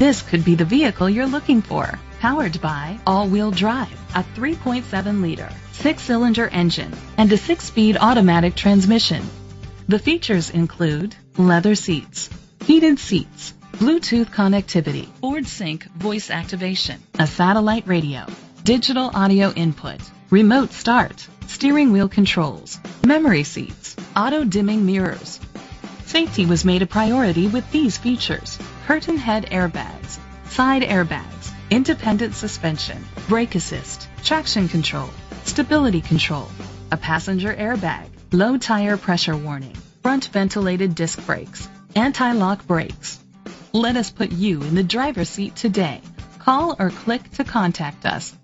This could be the vehicle you're looking for. Powered by all-wheel drive, a 3.7-liter, six-cylinder engine, and a six-speed automatic transmission. The features include leather seats, heated seats, Bluetooth connectivity, Ford Sync voice activation, a satellite radio, digital audio input, remote start, steering wheel controls, memory seats, auto dimming mirrors. Safety was made a priority with these features. Curtain head airbags, side airbags, independent suspension, brake assist, traction control, stability control, a passenger airbag, low tire pressure warning, front ventilated disc brakes, anti-lock brakes. Let us put you in the driver's seat today. Call or click to contact us